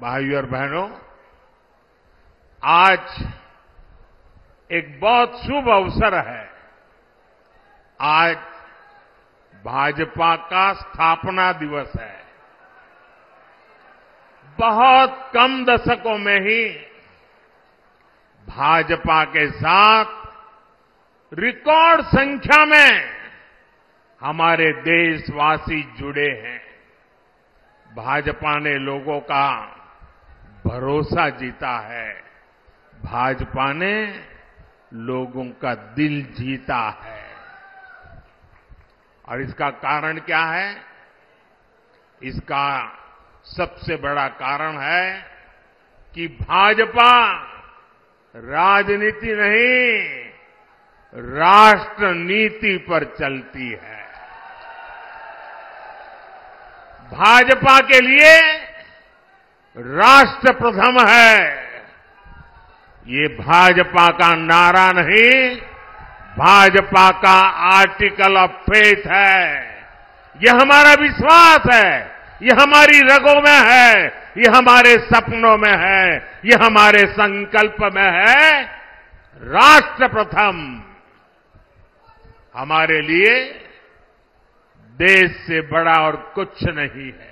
भाइयों और बहनों, आज एक बहुत शुभ अवसर है। आज भाजपा का स्थापना दिवस है। बहुत कम दशकों में ही भाजपा के साथ रिकॉर्ड संख्या में हमारे देशवासी जुड़े हैं। भाजपा ने लोगों का भरोसा जीता है। भाजपा ने लोगों का दिल जीता है। और इसका कारण क्या है? इसका सबसे बड़ा कारण है कि भाजपा राजनीति नहीं राष्ट्र नीति पर चलती है। भाजपा के लिए राष्ट्र प्रथम है। ये भाजपा का नारा नहीं, भाजपा का आर्टिकल ऑफ़ फेथ है। ये हमारा विश्वास है ये हमारी रगों में है ये हमारे सपनों में है ये हमारे संकल्प में है। राष्ट्र प्रथम हमारे लिए देश से बड़ा और कुछ नहीं है।